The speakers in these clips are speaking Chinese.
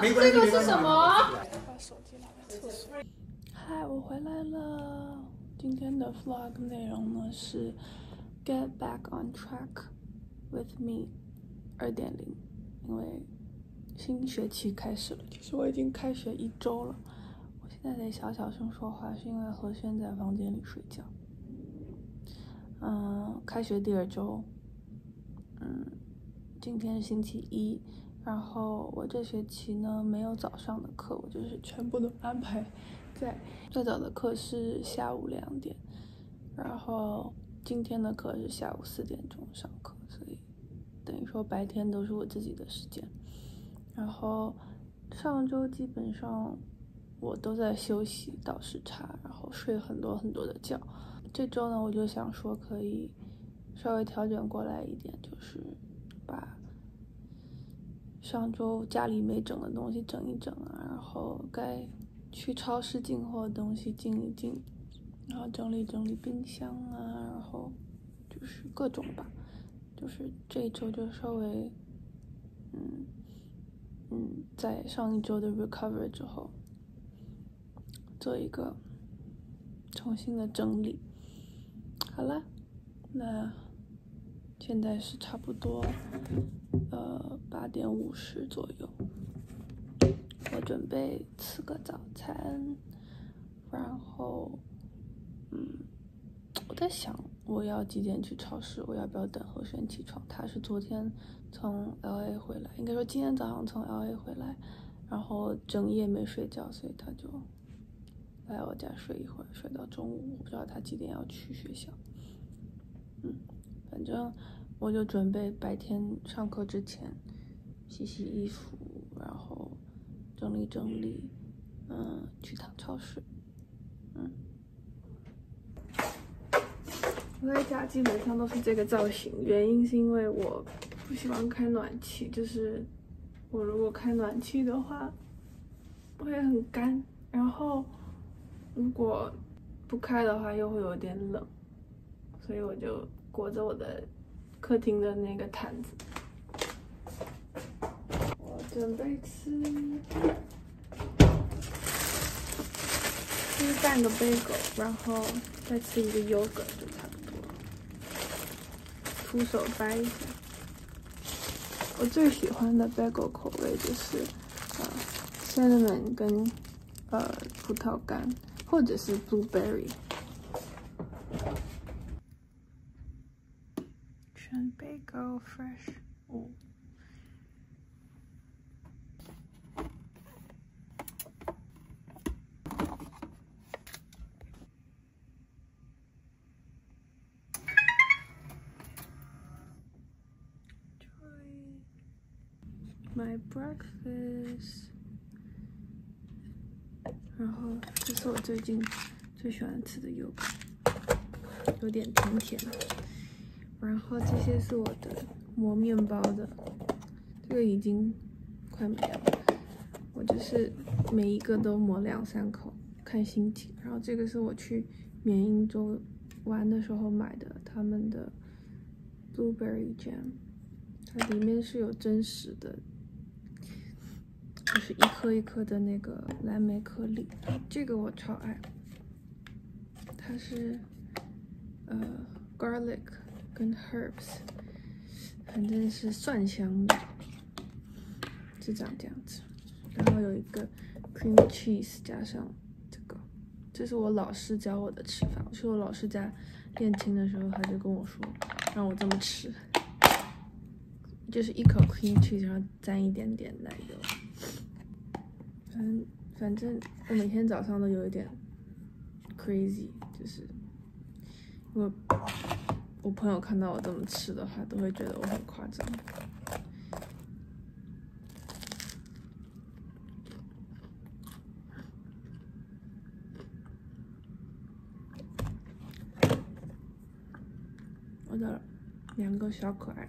没关系，这个是什么？把手机拿在厕所。嗨，我回来了。今天的 vlog 内容呢是 Get back on track with me 二点零，因为新学期开始了。其实我已经开学一周了。我现在得小小声说话，是因为何轩在房间里睡觉。嗯，开学第二周，嗯，今天是星期一。然后我这学期呢没有早上的课，我就是全部都安排在最早的课是下午两点，然后今天的课是下午四点钟上课，所以等于说白天都是我自己的时间。然后上周基本上我都在休息倒时差，然后睡很多很多的觉。这周呢我就想说可以稍微调整过来一点，就是把。上周家里没整的东西整一整啊，然后该去超市进货的东西进一进，然后整理整理冰箱啊，然后就是各种吧，就是这一周就稍微，嗯嗯，在上一周的 recover 之后，做一个重新的整理。好了，那。现在是差不多，呃，八点五十左右。我准备吃个早餐，然后，嗯，我在想我要几点去超市？我要不要等何轩起床？他是昨天从 LA 回来，应该说今天早上从 LA 回来，然后整夜没睡觉，所以他就来我家睡一会儿，睡到中午。我不知道他几点要去学校。嗯。反正我就准备白天上课之前洗洗衣服，然后整理整理，嗯，去趟超市，嗯。我在家基本上都是这个造型，原因是因为我不喜欢开暖气，就是我如果开暖气的话会很干，然后如果不开的话又会有点冷，所以我就。裹着我的客厅的那个毯子，我准备吃吃半个 bagel，然后再吃一个 yogurt 就差不多了。徒手掰一下。我最喜欢的 bagel 口味就是呃 cinnamon 跟呃葡萄干，或者是 blueberry。Bagel fresh. Oh. My breakfast，然后这是我最近最喜欢吃的油，有点甜甜的。 然后这些是我的磨面包的，这个已经快没了。我就是每一个都磨两三口，看心情。然后这个是我去缅因州玩的时候买的，他们的 blueberry jam，它里面是有真实的，就是一颗一颗的那个蓝莓颗粒。这个我超爱，它是呃 garlic。跟 herbs，反正是蒜香的，就长这样子。然后有一个 cream cheese 加上这个，这是我老师教我的吃法。我去我老师家练琴的时候，他就跟我说让我这么吃，就是一口 cream cheese，然后沾一点点奶油。反反正我每天早上都有一点 crazy，就是我。我朋友看到我这么吃的话，都会觉得我很夸张。我的两个小可爱。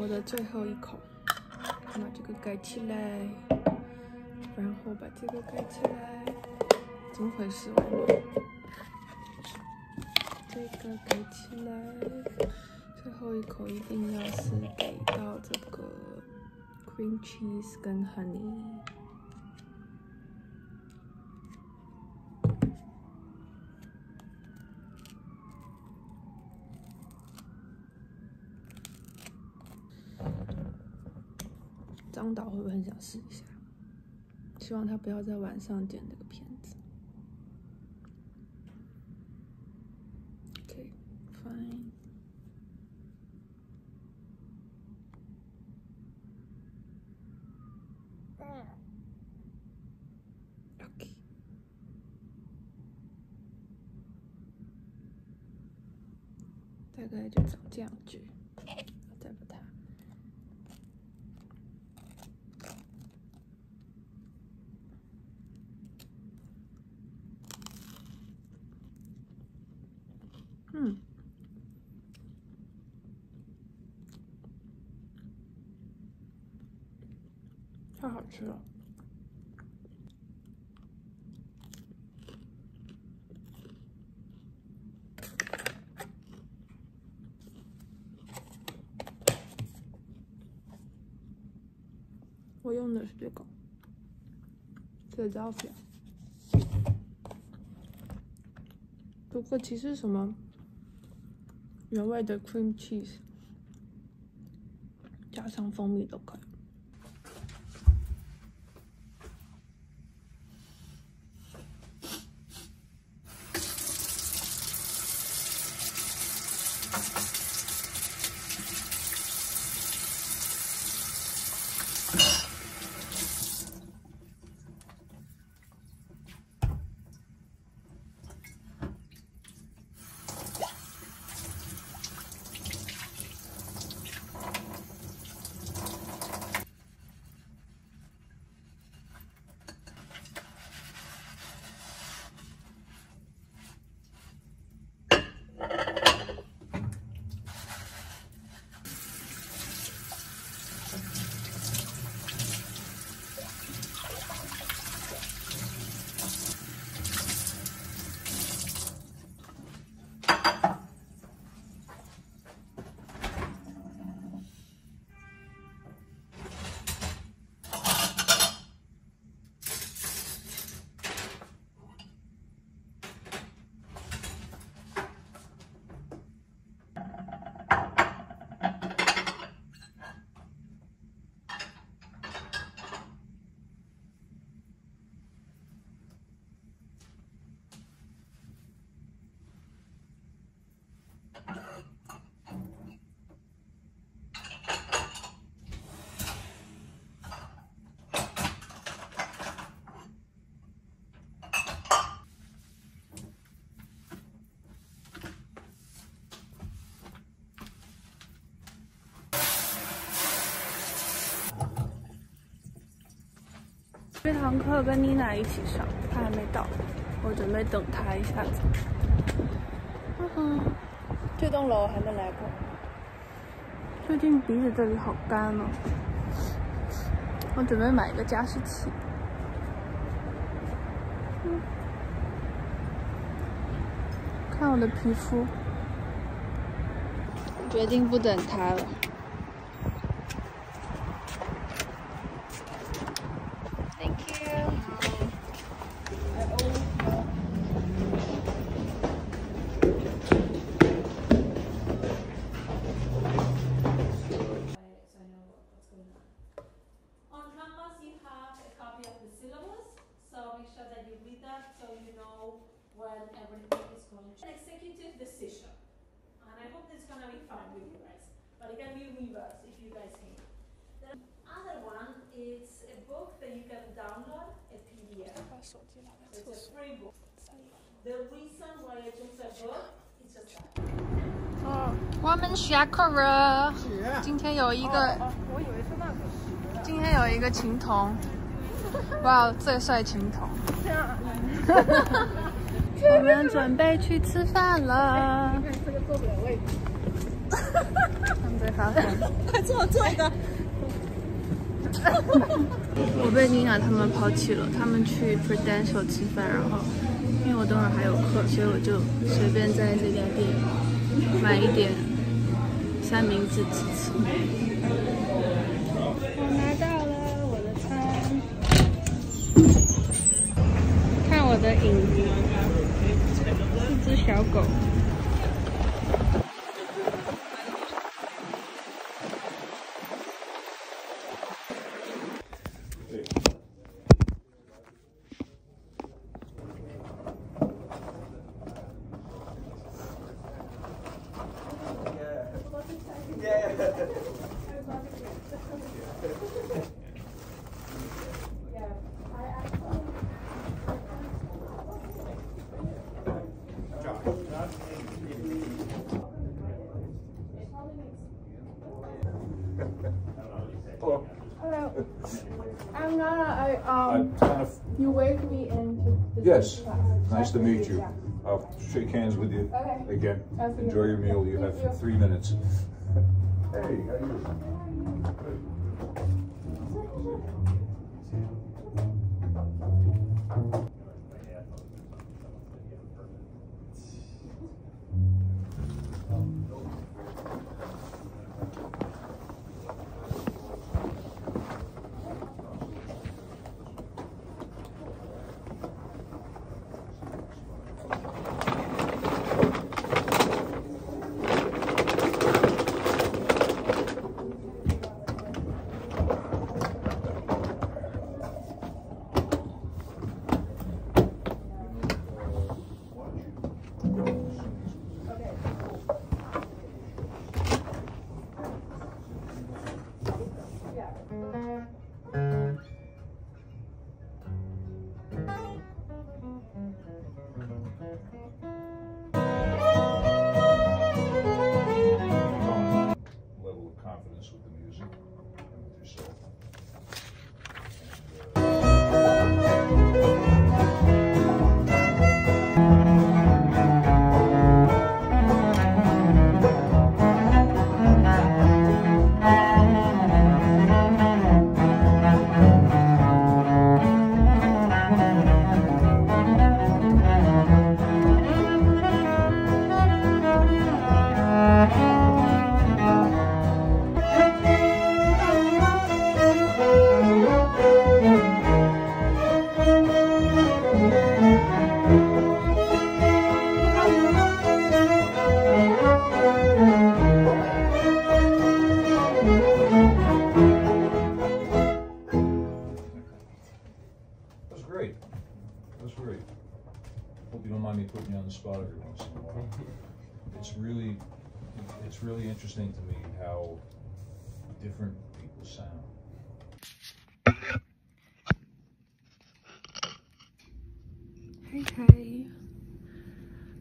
我的最后一口，把这个盖起来，然后把这个盖起来，怎么回事？这个盖起来，最后一口一定要是给到这个 cream cheese 跟 honey。张导会不会很想试一下？希望他不要在晚上剪这个片子。OK，fine。OK，大概就长这样子。嗯，太好吃了。我用的是这个，这个 f i a 不过其实什么？原味的 cream cheese，加上蜂蜜都可以。这堂课跟妮娜一起上，她还没到，我准备等她一下子。嗯哼，这栋楼还没来过。最近鼻子这里好干哦，我准备买一个加湿器。嗯，看我的皮肤，决定不等他了。我们下课了。今天有一个，今天有一个琴童，哇，最帅琴童。我们准备去吃饭了。他们在发疯。快坐，坐一个。我被妮娜他们抛弃了，他们去 Prudential 吃饭，然后因为我等会儿还有课，所以我就随便在这家店买一点三明治吃吃。我拿到了我的餐，看我的影子，一只小狗。Hello. Hello. I'm Nana. I um. I'm kind of, You wake me into the yes, class. nice to meet you. Yeah. I'll shake hands with you Okay. again. Enjoy your meal. You Thank have you. three minutes. Hey, how you? Level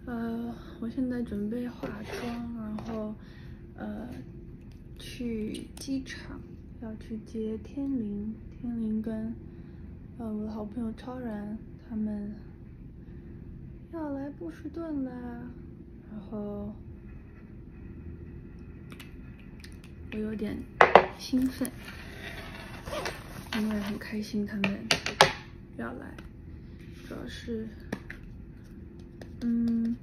呃，我现在准备化妆，然后呃去机场要去接天灵，天灵跟呃我的好朋友超然他们要来波士顿啦，然后我有点兴奋，因为很开心他们要来。主要是，嗯，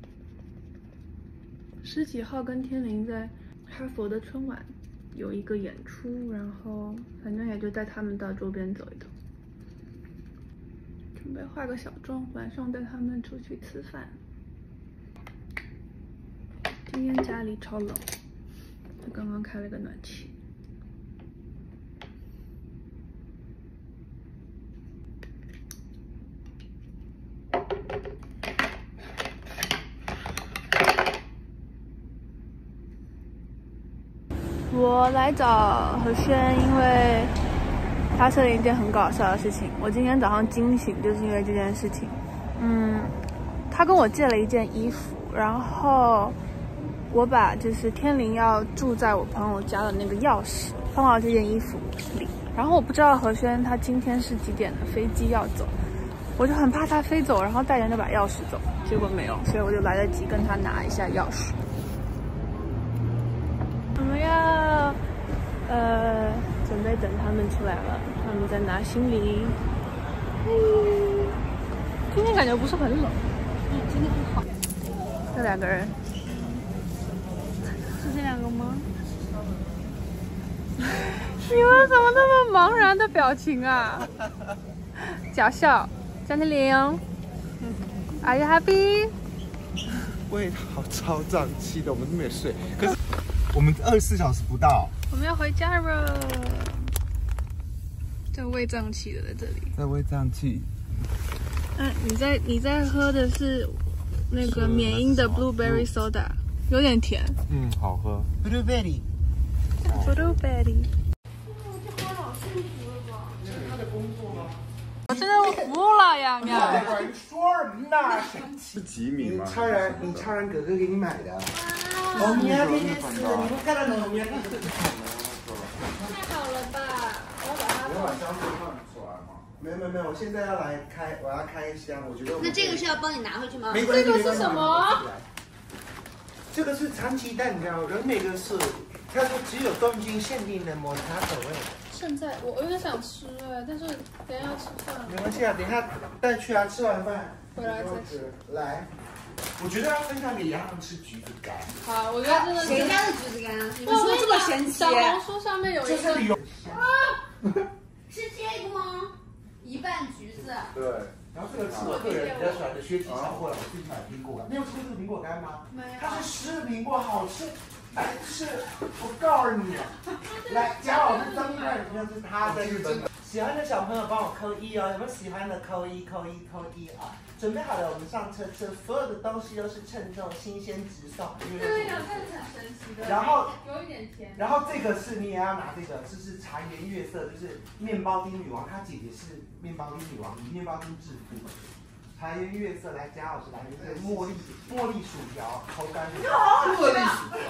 十几号跟天灵在哈佛的春晚有一个演出，然后反正也就带他们到周边走一走，准备化个小妆，晚上带他们出去吃饭。今天家里超冷，刚刚开了个暖气。我来找何轩，因为发生了一件很搞笑的事情。我今天早上惊醒，就是因为这件事情。嗯，他跟我借了一件衣服，然后我把就是天灵要住在我朋友家的那个钥匙放到这件衣服里。然后我不知道何轩他今天是几点的飞机要走，我就很怕他飞走，然后带着那把钥匙走，结果没有，所以我就来得及跟他拿一下钥匙。了，呃，准备等他们出来了，他们在拿行李。今天感觉不是很冷，嗯，今天很好。这两个人，是这两个吗？你们怎么那么茫然的表情啊？假笑，张天林，Are you happy？味道超胀气的，我们都没睡。可是我们二十四小时不到，我们要回家了。这胃胀气的在这里。在胃胀气。嗯，你在你在喝的是那个缅因的 blueberry soda，有点甜。嗯，好喝。blueberry。blueberry。我真的服了，洋洋。说什么呢？是吉米吗？超人，你超人哥哥给你买的。欧米茄电视，你们看到欧米茄电视？太好了吧！我要把它。要把箱子放出来吗？没有没有没有，我现在要来开，我要开箱，我觉得。那这个是要帮你拿回去吗？没关系，这个是什么？这个是长崎蛋糕，人美的是，它是只有东京限定的抹茶口味。现在我我有点想吃哎，但是等下要吃饭。没关系啊，等下带去啊，吃完饭回来再吃。来，我觉得要分享给洋洋吃橘子干。好，我觉得真的。谁家的橘子干？你们说这么神奇？小红书上面有一个。啊，是这个吗？一半橘子。对，然后这个是我个人比较喜欢的薛记小货了，我最近买苹果干。你有吃过这个苹果干吗？没有。它是湿苹果，好吃。来吃，我告诉你，来贾老师张面里面是他的日本。喜欢的小朋友帮我扣一哦，有没有喜欢的扣一扣一扣一啊？准备好了，我们上车车，所有的东西都是称重，新鲜直送。对呀，这是很神奇的。然后有一点甜。然后这个是你也要拿这个，这是茶颜悦色，就是面包丁女王，她姐姐是面包丁女王，以面包丁致富。茶颜悦色，来贾老师来一个茉莉茉莉薯条，口感 茉莉薯条。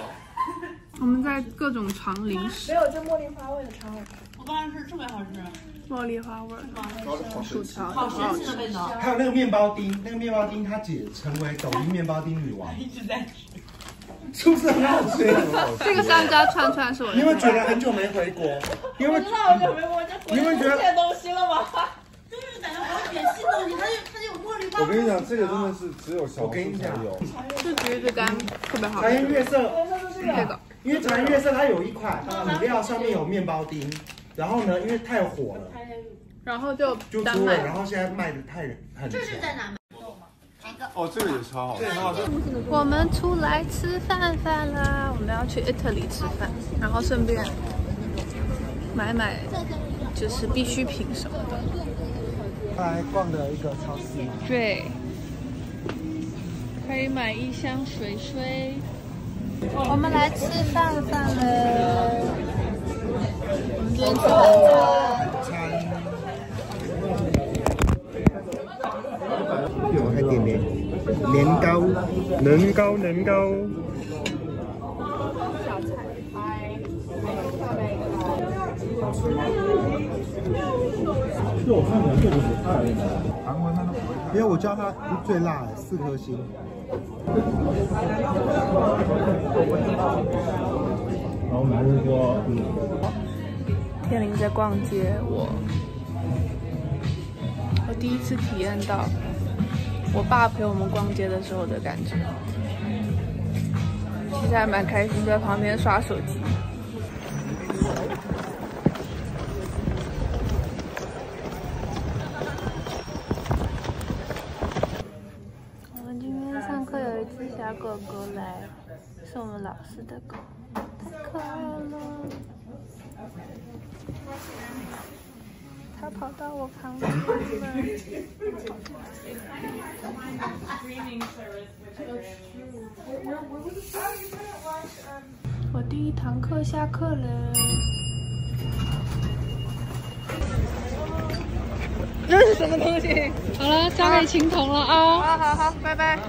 我们在各种尝零食，没有这茉莉花味的尝味。我刚才吃特别好吃，茉莉花味，薯条，好神奇的味道。还有那个面包丁，那个面包丁，他姐成为抖音面包丁女王，一直在吃，是不是很好吃？这个香蕉串串是我。因为觉得很久没回国，因为知道很久没回国，就因为觉得这些东西了吗？就是感觉好像点新东西，它就它就有茉莉花。我跟你讲，这个真的是只有小我跟你讲有。是橘子干，特别好茶颜悦色，这个。因为茶颜悦色它有一款饮料上面有面包丁，然后呢，因为太火了，然后就就出了，然后现在卖的太很。这是在哪买？这个哦，这个也超好吃。我们出来吃饭饭啦！我们要去 Italy 吃饭，然后顺便买买就是必需品什么的。来逛的一个超市吗？对，可以买一箱水水。我们来吃饭饭了。我们今天吃餐。我还点年年糕，年糕。年糕。因为我叫他最辣的四颗星。然后我们就说，嗯，天灵在逛街，我我第一次体验到我爸陪我们逛街的时候的感觉，其实还蛮开心，在旁边刷手机。我们今天上课有一只小狗狗来，是我们老师的狗，太可爱了。它跑到我旁边了。我第一堂课下课了。这是什么东西？好了，交给青铜了啊！好好好，拜拜。